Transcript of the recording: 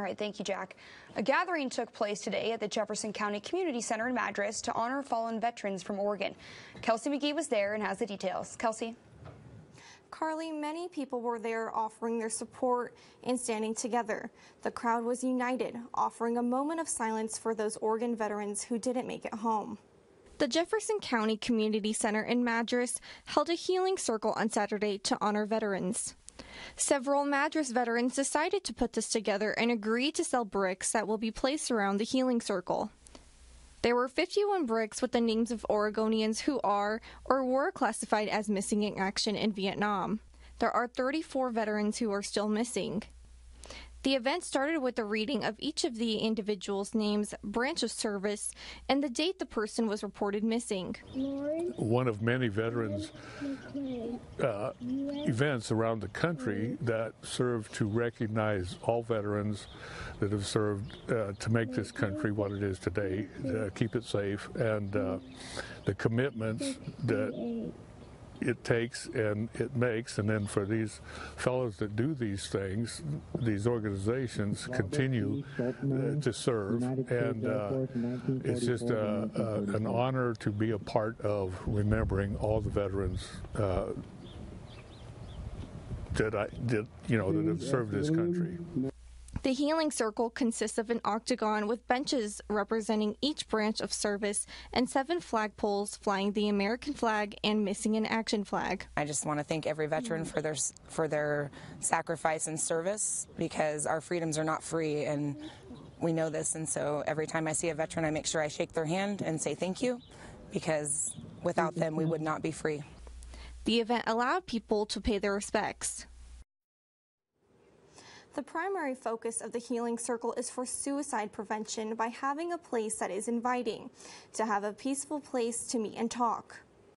All right, thank you, Jack. A gathering took place today at the Jefferson County Community Center in Madras to honor fallen veterans from Oregon. Kelsey McGee was there and has the details. Kelsey. Carly, many people were there offering their support and standing together. The crowd was united, offering a moment of silence for those Oregon veterans who didn't make it home. The Jefferson County Community Center in Madras held a healing circle on Saturday to honor veterans. Several Madras veterans decided to put this together and agreed to sell bricks that will be placed around the healing circle. There were 51 bricks with the names of Oregonians who are or were classified as missing in action in Vietnam. There are 34 veterans who are still missing. The event started with the reading of each of the individual's names, branch of service, and the date the person was reported missing. One of many veterans uh, events around the country that serve to recognize all veterans that have served uh, to make this country what it is today, to keep it safe, and uh, the commitments that it takes and it makes, and then for these fellows that do these things, these organizations continue uh, to serve, and uh, it's just uh, uh, an honor to be a part of remembering all the veterans uh, that I did, you know, that have served this country. The healing circle consists of an octagon with benches representing each branch of service and seven flagpoles flying the American flag and missing in action flag. I just want to thank every veteran for their for their sacrifice and service because our freedoms are not free and we know this and so every time I see a veteran I make sure I shake their hand and say thank you because without them we would not be free. The event allowed people to pay their respects. The primary focus of the Healing Circle is for suicide prevention by having a place that is inviting, to have a peaceful place to meet and talk.